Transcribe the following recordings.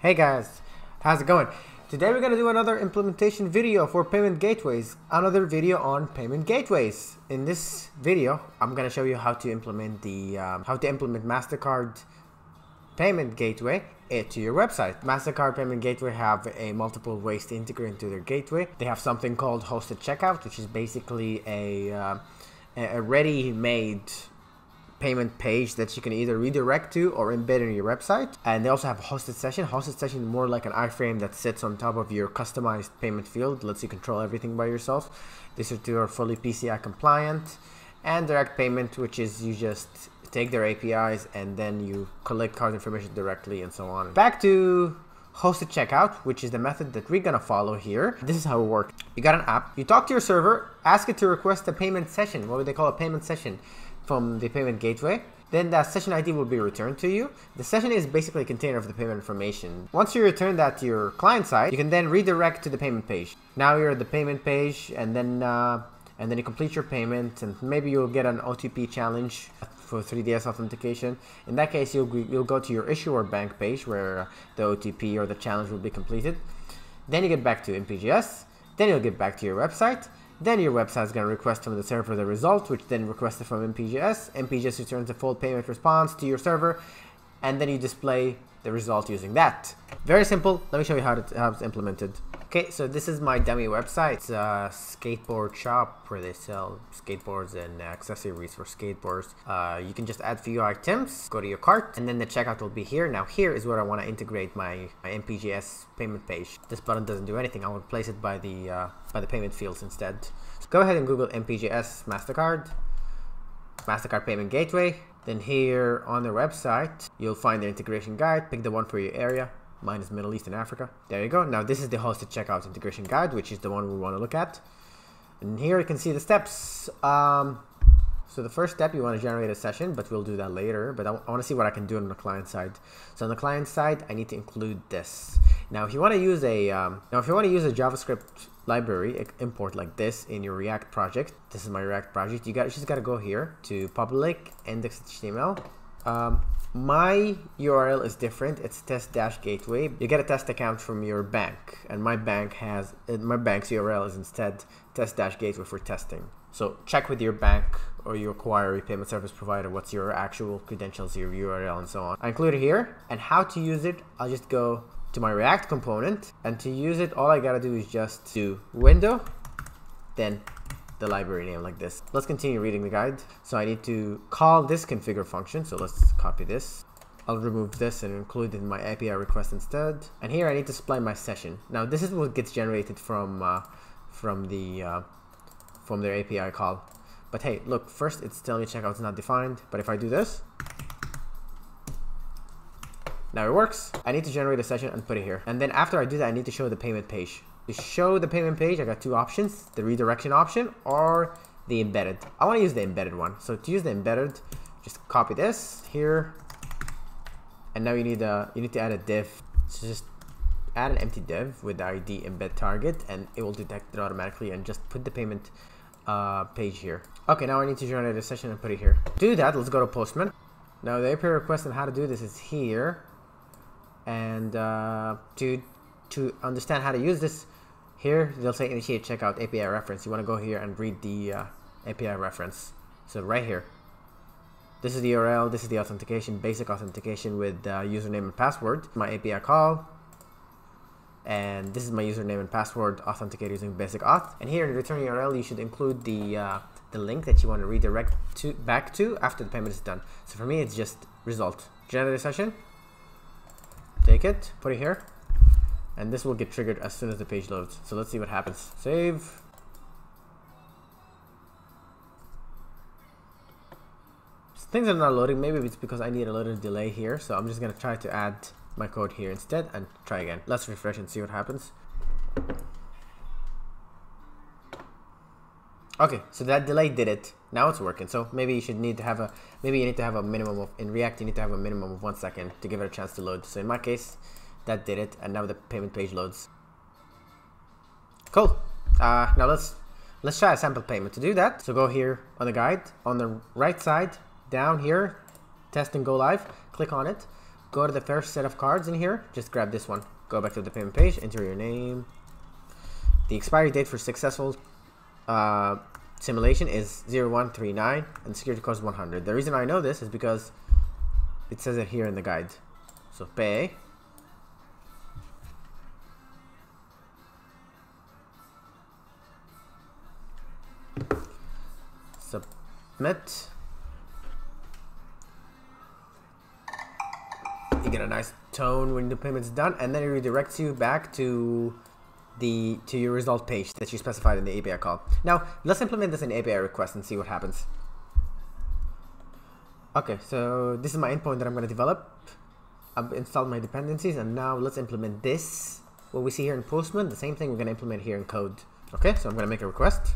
Hey guys, how's it going? Today we're going to do another implementation video for payment gateways, another video on payment gateways. In this video, I'm going to show you how to implement the um, how to implement Mastercard payment gateway to your website. MasterCard Payment Gateway have a multiple ways to integrate into their gateway. They have something called hosted checkout, which is basically a, uh, a ready-made payment page that you can either redirect to or embed in your website. And they also have a hosted session. Hosted session is more like an iframe that sits on top of your customized payment field, lets you control everything by yourself. These are two are fully PCI compliant. And direct payment, which is you just take their APIs and then you collect card information directly and so on. Back to hosted checkout, which is the method that we're gonna follow here. This is how it works. You got an app, you talk to your server, ask it to request a payment session, what would they call a payment session from the payment gateway. Then that session ID will be returned to you. The session is basically a container of the payment information. Once you return that to your client side, you can then redirect to the payment page. Now you're at the payment page and then uh, and then you complete your payment and maybe you'll get an OTP challenge for 3DS authentication. In that case, you'll, you'll go to your issuer bank page where the OTP or the challenge will be completed. Then you get back to MPGS. Then you'll get back to your website. Then your website is going to request from the server the result, which then requests it from MPGS. MPGS returns a full payment response to your server, and then you display the result using that. Very simple. Let me show you how, to, how it's implemented. Okay, so this is my dummy website. It's a skateboard shop where they sell skateboards and accessories for skateboards. Uh, you can just add few items, go to your cart, and then the checkout will be here. Now here is where I want to integrate my, my MPGS payment page. This button doesn't do anything. I will place it by the uh, by the payment fields instead. So go ahead and Google MPGS MasterCard, MasterCard Payment Gateway. Then here on their website, you'll find the integration guide. Pick the one for your area Mine is Middle East and Africa. There you go. Now this is the hosted checkout integration guide, which is the one we want to look at. And here you can see the steps. Um, so the first step, you want to generate a session, but we'll do that later. But I, I want to see what I can do on the client side. So on the client side, I need to include this. Now, if you want to use a um, now if you want to use a JavaScript library import like this in your React project, this is my React project. You got you just got to go here to public index.html. Um, my URL is different. It's test-gateway. You get a test account from your bank, and my bank has my bank's URL is instead test-gateway for testing. So check with your bank or your acquirer payment service provider what's your actual credentials, your URL, and so on. I include it here, and how to use it. I'll just go to my React component, and to use it, all I gotta do is just do window, then the library name like this. Let's continue reading the guide. So I need to call this configure function. So let's copy this. I'll remove this and include it in my API request instead. And here I need to supply my session. Now this is what gets generated from uh, from the uh, from their API call. But hey, look, first it's telling me checkout's not defined. But if I do this, now it works. I need to generate a session and put it here. And then after I do that, I need to show the payment page. To show the payment page, I got two options, the redirection option or the embedded. I want to use the embedded one. So to use the embedded, just copy this here. And now you need a, you need to add a div. So just add an empty div with the ID embed target and it will detect it automatically and just put the payment uh, page here. Okay, now I need to generate a session and put it here. To do that, let's go to Postman. Now the API request and how to do this is here. And uh, to to understand how to use this, here, they'll say initiate checkout API reference. You want to go here and read the uh, API reference. So right here. This is the URL, this is the authentication, basic authentication with uh, username and password. My API call. And this is my username and password authenticated using basic auth. And here in the return URL, you should include the uh, the link that you want to redirect to back to after the payment is done. So for me, it's just result. Generate session. Take it, put it here and this will get triggered as soon as the page loads. So let's see what happens. Save. Things are not loading. Maybe it's because I need a little delay here. So I'm just going to try to add my code here instead and try again. Let's refresh and see what happens. Okay, so that delay did it. Now it's working. So maybe you should need to have a maybe you need to have a minimum of in React you need to have a minimum of one second to give it a chance to load. So in my case, that did it and now the payment page loads cool uh, now let's let's try a sample payment to do that so go here on the guide on the right side down here test and go live click on it go to the first set of cards in here. Just grab this one. Go back to the payment page, enter your name. The expiry date for successful uh, simulation is 0139 and security code is 100. The reason I know this is because it says it here in the guide. So pay. Submit. You get a nice tone when the payment's done and then it redirects you back to the to your result page that you specified in the API call. Now, let's implement this in API request and see what happens. Okay, so this is my endpoint that I'm going to develop. I've installed my dependencies and now let's implement this. What we see here in Postman, the same thing we're going to implement here in code. Okay, so I'm going to make a request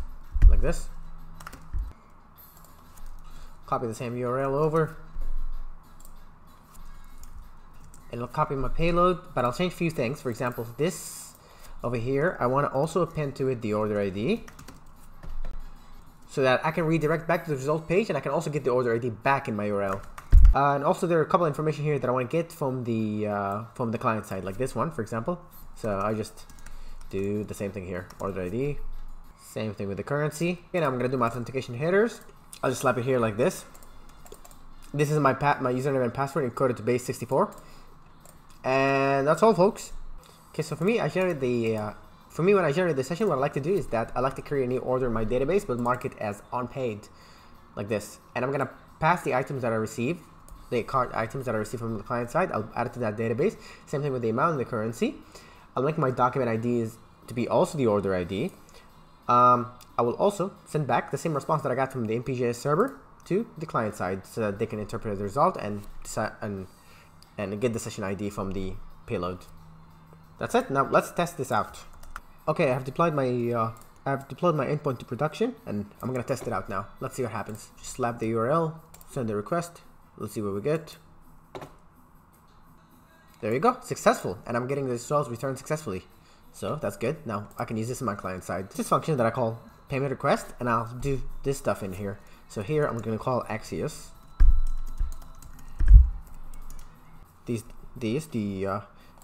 like this. Copy the same URL over. I'll copy my payload, but I'll change a few things. For example, this over here, I want to also append to it the order ID so that I can redirect back to the result page and I can also get the order ID back in my URL. Uh, and also there are a couple of information here that I want to get from the uh, from the client side, like this one, for example. So I just do the same thing here, order ID, same thing with the currency. And I'm gonna do my authentication headers. I'll just slap it here like this. This is my pat my username and password encoded to base 64. And that's all, folks. Okay, so for me, I generate the, uh, for me when I generate the session, what I like to do is that I like to create a new order in my database, but mark it as unpaid, like this. And I'm gonna pass the items that I receive, the card items that I receive from the client side, I'll add it to that database. Same thing with the amount and the currency. I'll make my document IDs to be also the order ID. Um, I will also send back the same response that I got from the MPGS server to the client side so that they can interpret the result and and and get the session ID from the payload. That's it. Now let's test this out. Okay, I have deployed my uh, I have deployed my endpoint to production, and I'm gonna test it out now. Let's see what happens. Just slap the URL, send the request. Let's see what we get. There you go, successful, and I'm getting the results returned successfully. So that's good. Now I can use this in my client side. This function that I call payment request, and I'll do this stuff in here. So here I'm gonna call Axios. These these the uh,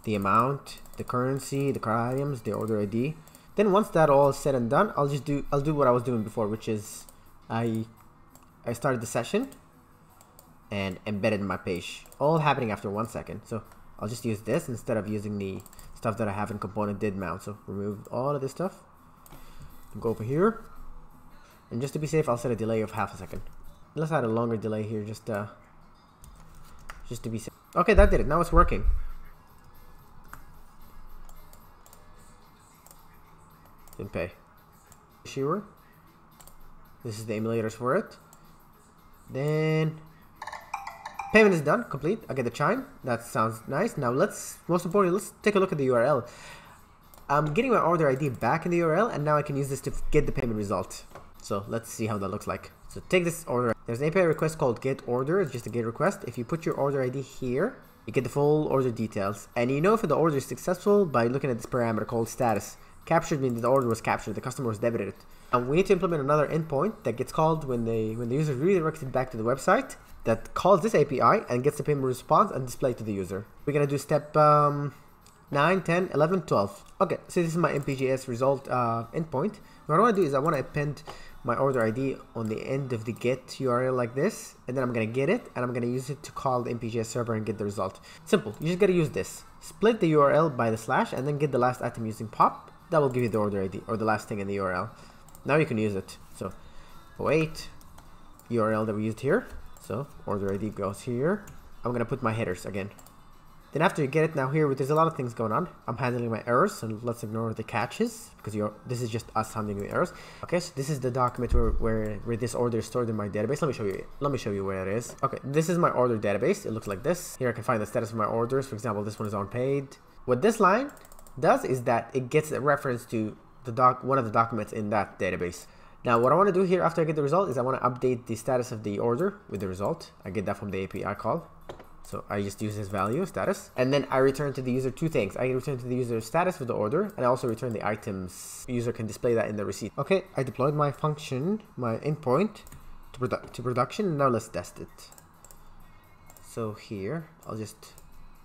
the amount, the currency, the car items, the order ID. Then once that all is said and done, I'll just do I'll do what I was doing before, which is I I started the session and embedded my page. All happening after one second. So I'll just use this instead of using the stuff that I have in component did mount. So remove all of this stuff. Go over here. And just to be safe, I'll set a delay of half a second. Let's add a longer delay here just uh just to be safe. Okay, that did it. Now it's working. Didn't pay. Sure. This is the emulators for it. Then payment is done, complete. I get the chime. That sounds nice. Now let's, most importantly, let's take a look at the URL. I'm getting my order ID back in the URL, and now I can use this to get the payment result. So let's see how that looks like. So take this order. There's an API request called get order. It's just a get request. If you put your order ID here, you get the full order details. And you know if the order is successful by looking at this parameter called status. Captured means the order was captured, the customer was debited. And we need to implement another endpoint that gets called when they when the user is redirected back to the website that calls this API and gets the payment response and displayed to the user. We're gonna do step um, 9, 10, 11, 12. Okay, so this is my MPGS result uh, endpoint. What I want to do is I want to append my order ID on the end of the get URL like this, and then I'm gonna get it, and I'm gonna use it to call the MPGS server and get the result. Simple, you just gotta use this. Split the URL by the slash, and then get the last item using pop, that will give you the order ID or the last thing in the URL. Now you can use it. So 08 URL that we used here. So order ID goes here. I'm gonna put my headers again. Then after you get it, now here there's a lot of things going on. I'm handling my errors, so let's ignore the catches because this is just us handling the errors. Okay, so this is the document where, where where this order is stored in my database. Let me show you. Let me show you where it is. Okay, this is my order database. It looks like this. Here I can find the status of my orders. For example, this one is unpaid. With this line, does is that it gets a reference to the doc one of the documents in that database. Now what I want to do here after I get the result is I want to update the status of the order with the result. I get that from the API call. So I just use this value status and then I return to the user two things. I return to the user status of the order and I also return the items. User can display that in the receipt. Okay, I deployed my function, my endpoint to, produ to production. Now let's test it. So here, I'll just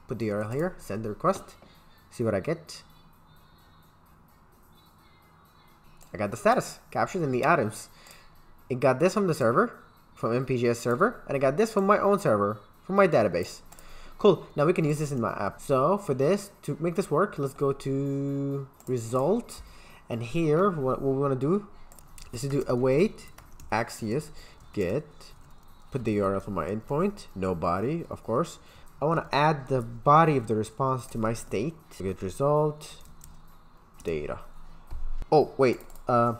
put the URL here, send the request, see what I get. I got the status, captures, and the items. It got this from the server, from MPGS server, and I got this from my own server, from my database. Cool, now we can use this in my app. So for this, to make this work, let's go to result, and here, what, what we wanna do is to do await axios get, put the URL for my endpoint, no body, of course. I wanna add the body of the response to my state, get result, data. Oh, wait, uh,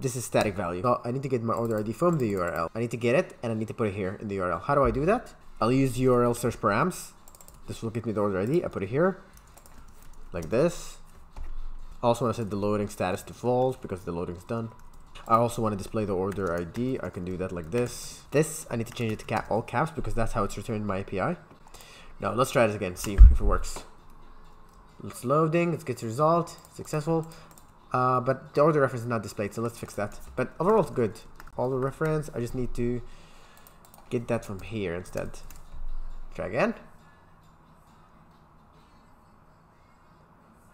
this is static value. So I need to get my order ID from the URL. I need to get it and I need to put it here in the URL. How do I do that? I'll use URL search params. This will get me the order ID. I put it here like this. Also want to set the loading status to false because the loading is done. I also want to display the order ID. I can do that like this. This, I need to change it to cap all caps because that's how it's returned my API. Now let's try this again, see if it works. It's loading, it gets result, successful. Uh, but the order reference is not displayed, so let's fix that. But overall, it's good. All the reference, I just need to get that from here instead. Try again.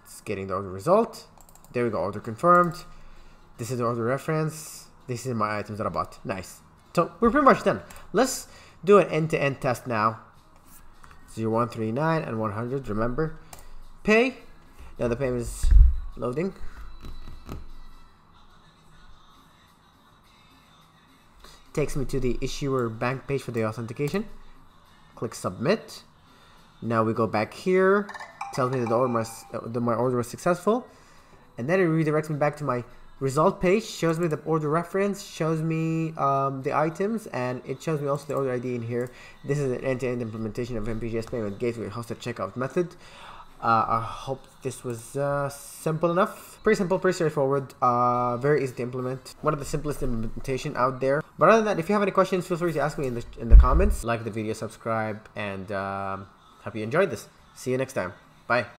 It's getting the order result. There we go, order confirmed. This is the order reference. This is my items that I bought. Nice. So we're pretty much done. Let's do an end-to-end -end test now. 0139 and 100, remember. Pay. Now the payment is loading. takes me to the issuer bank page for the authentication. Click submit. Now we go back here. Tells me that, the order that my order was successful. And then it redirects me back to my result page. Shows me the order reference. Shows me um, the items. And it shows me also the order ID in here. This is an end-to-end -end implementation of MPGS Payment Gateway hosted checkout method. Uh, I hope this was uh, simple enough. Pretty simple, pretty straightforward, uh, very easy to implement. One of the simplest implementation out there. But other than that, if you have any questions, feel free to ask me in the, in the comments. Like the video, subscribe, and um, hope you enjoyed this. See you next time. Bye.